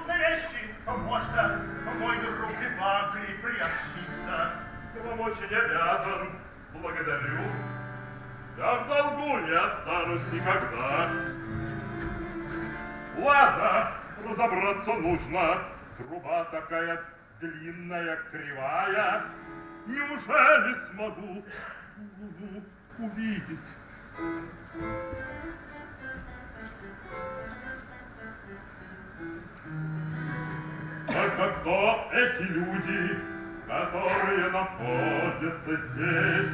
настоящий, можно, мой друг Ивакли, приобщиться. Я вам очень обязан, благодарю. Я в долгу не останусь никогда. Ладно, разобраться нужно. Труба такая длинная, кривая. Неужели смогу увидеть? Только кто эти люди, которые находятся здесь?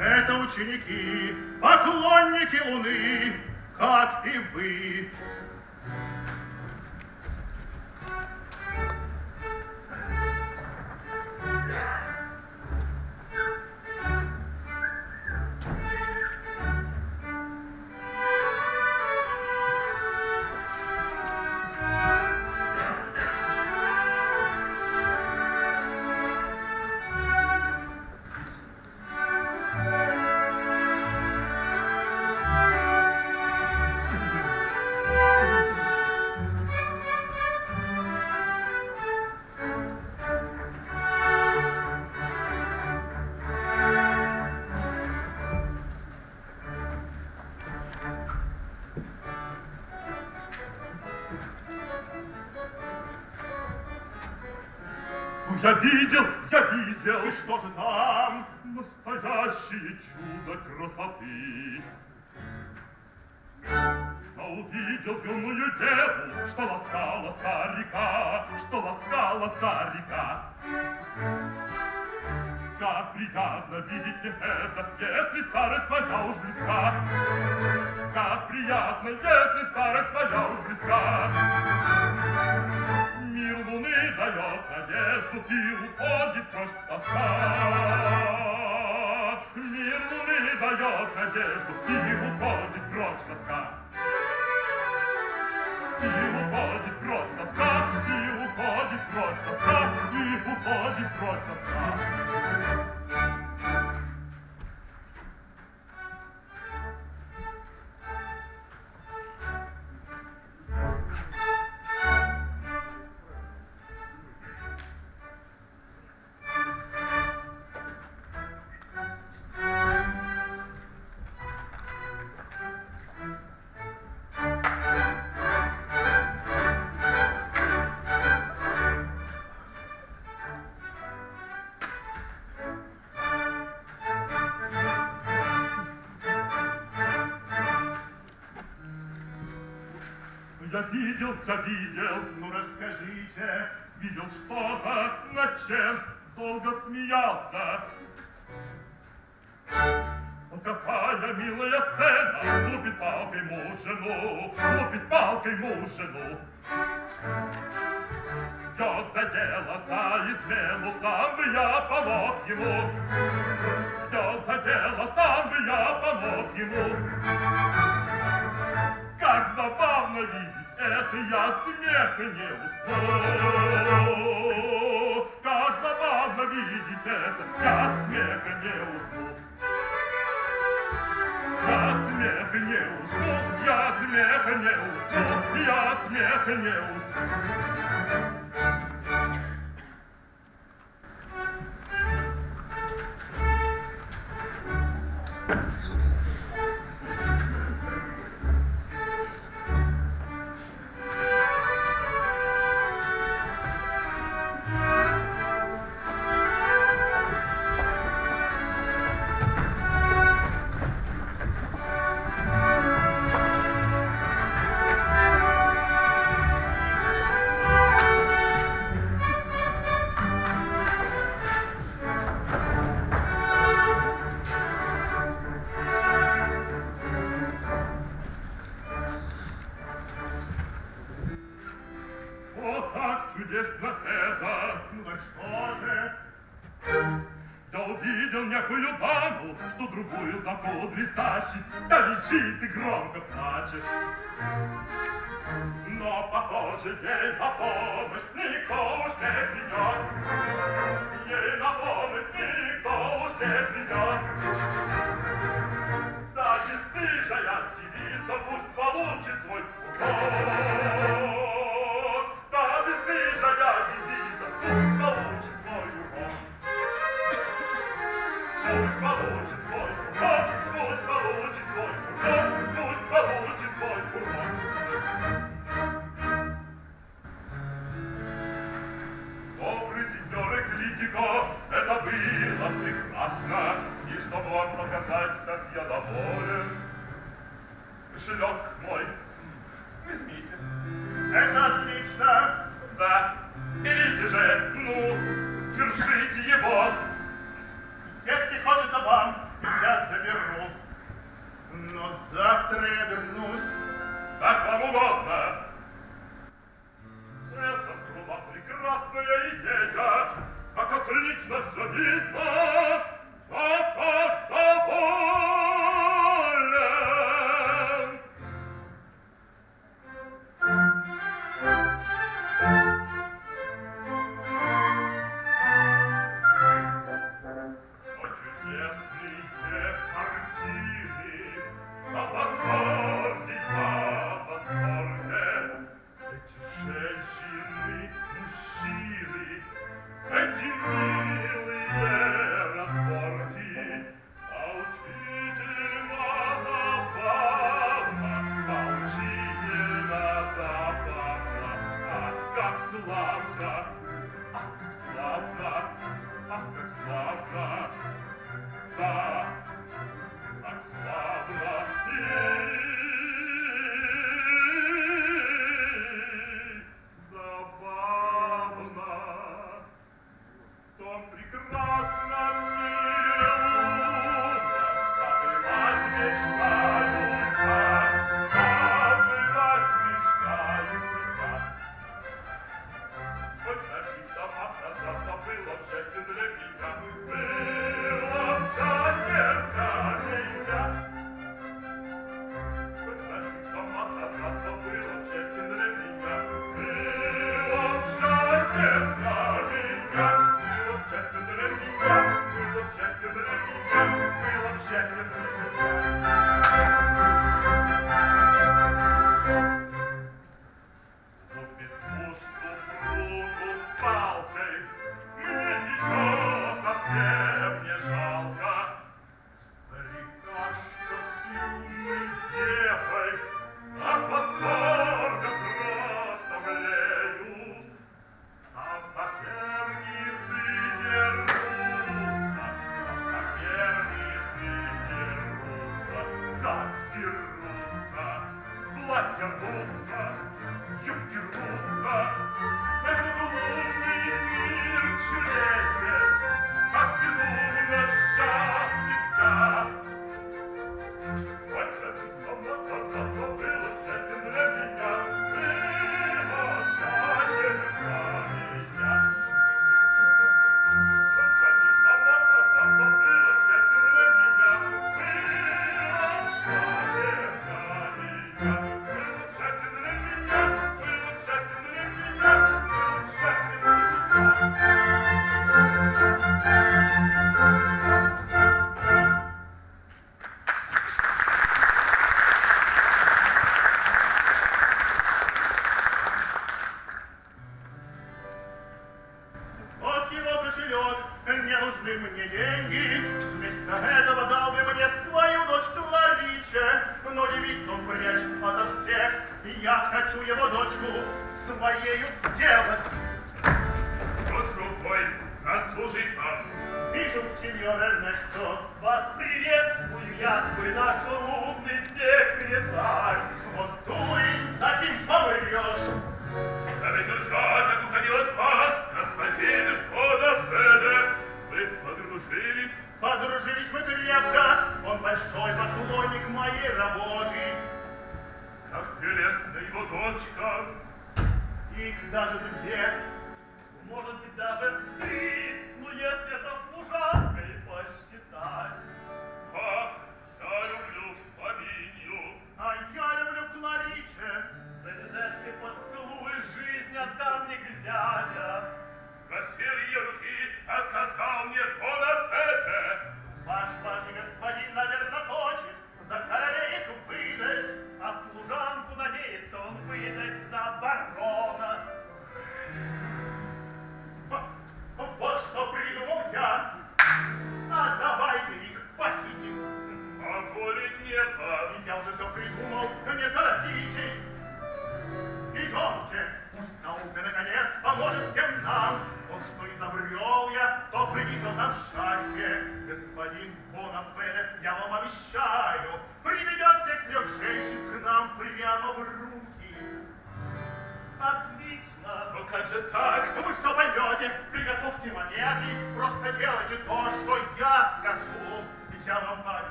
Это ученики, поклонники Луны, как и вы. что ласкала старика, что ласкала старика. Как приятно видеть мне это, если старость своя уж близка. Как приятно, если старость своя уж близка. Мир луны дает надежду, и уходит прочь тоска. Мир луны дает надежду, и уходит прочь тоска. И уходит прочь тоска, и уходит прочь тоска, видел, я видел, Ну, расскажите. видел что-то, над чем долго смеялся. О, какая милая сцена! Лупит палкой муж жену, лупит палкой муж жену. Бьет за дело, за измену, сам бы я помог ему. Бьет за дело, сам бы я помог ему. Как забавно видеть это, я от смеха не усну. Как забавно видеть это, я от смеха не усну. Я от смеха не усну, я от смеха не усну, я от смеха не усну.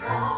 Oh.